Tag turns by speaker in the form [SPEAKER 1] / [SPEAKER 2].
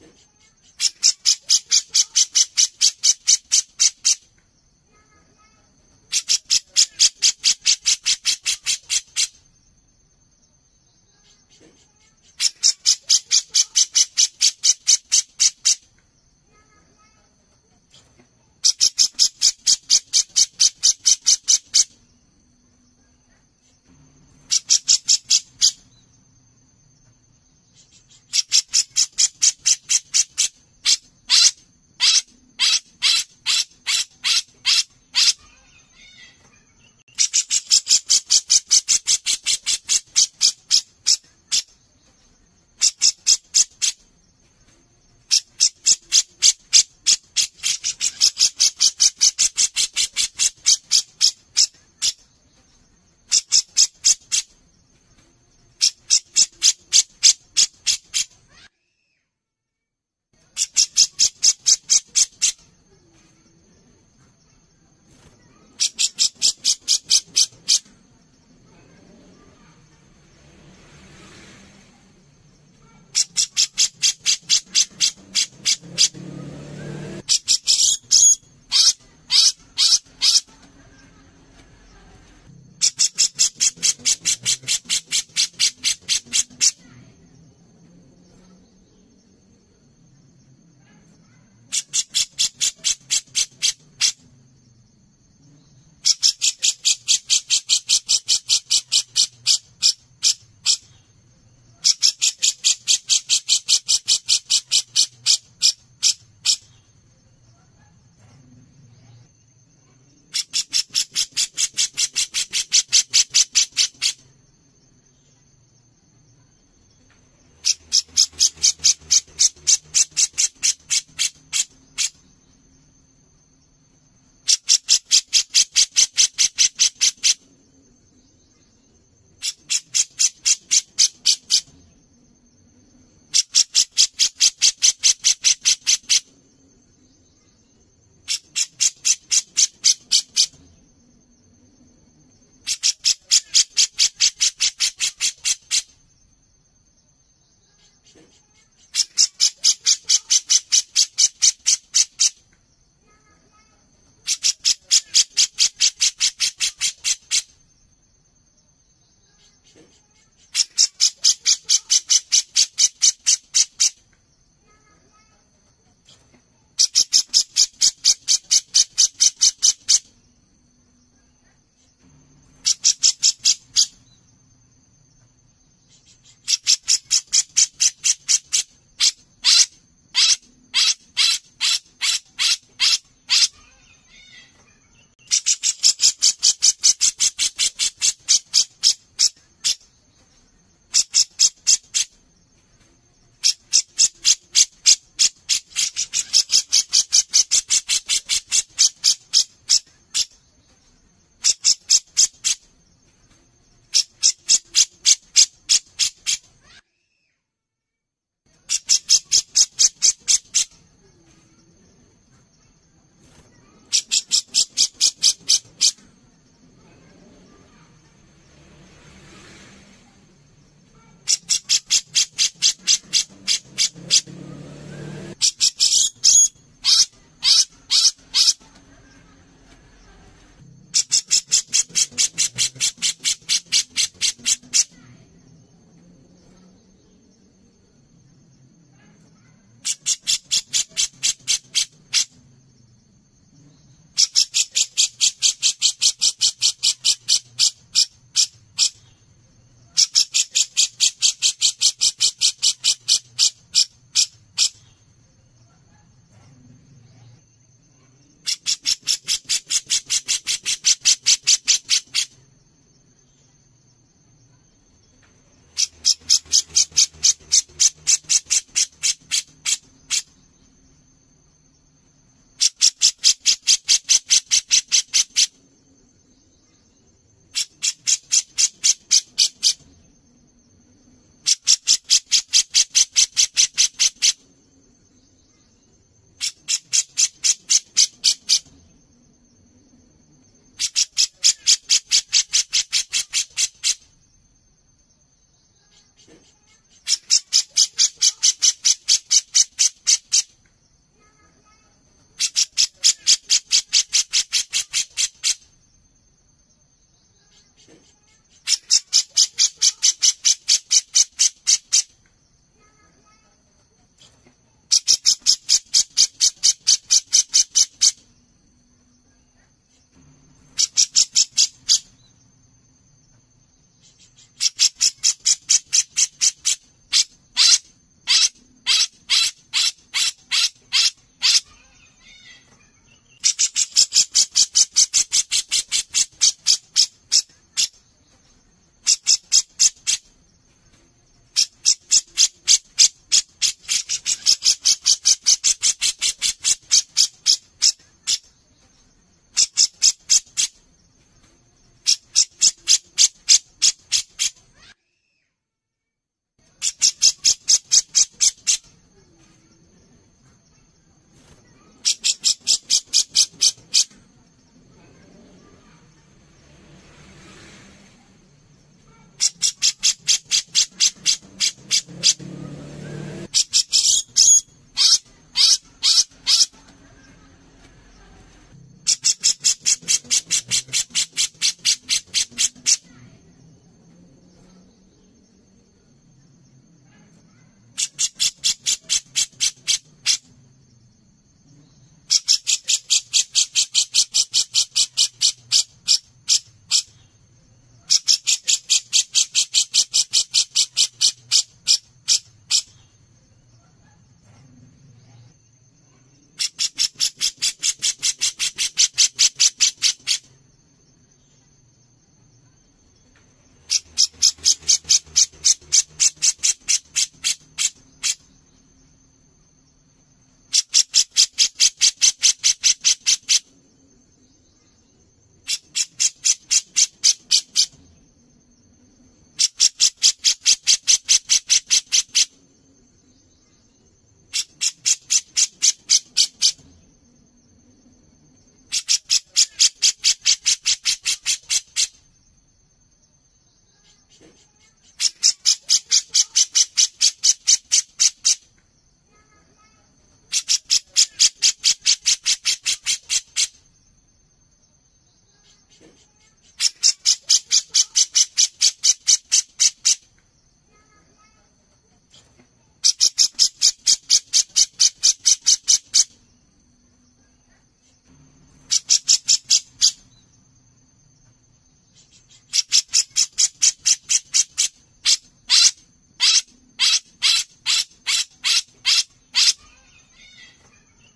[SPEAKER 1] States.